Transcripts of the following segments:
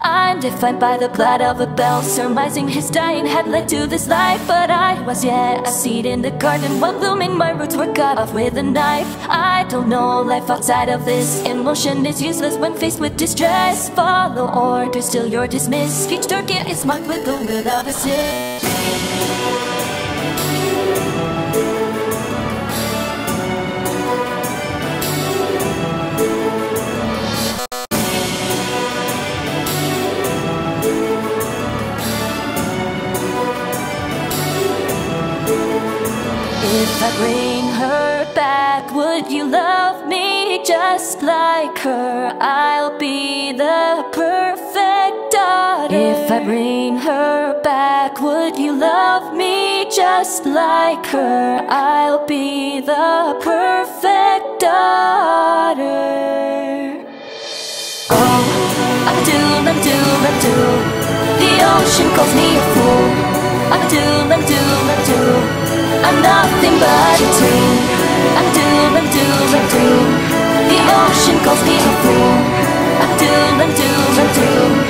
I'm defined by the blood of a bell Surmising his dying had led to this life. But I was yet a seed in the garden While blooming my roots were cut off with a knife. I don't know life outside of this. Emotion is useless when faced with distress. Follow orders till you're dismissed. Each target is marked with the will of a sin If I bring her back, would you love me just like her? I'll be the perfect daughter. If I bring her back, would you love me just like her? I'll be the perfect daughter. Oh, doomed, I'm doomed. The ocean calls me nothing but a dream. I'm doomed, I'm doomed, I'm doomed. The ocean calls me a fool. I'm doomed, I'm doomed, I'm doomed.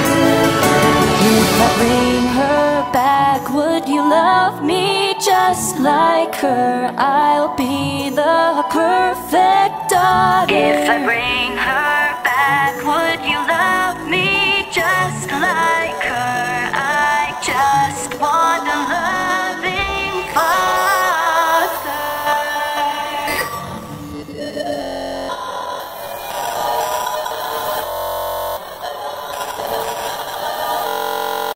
If I bring her back. Would you love me just like her? I'll be the perfect daughter. If I bring her back Would you love me just like her? I just wanna love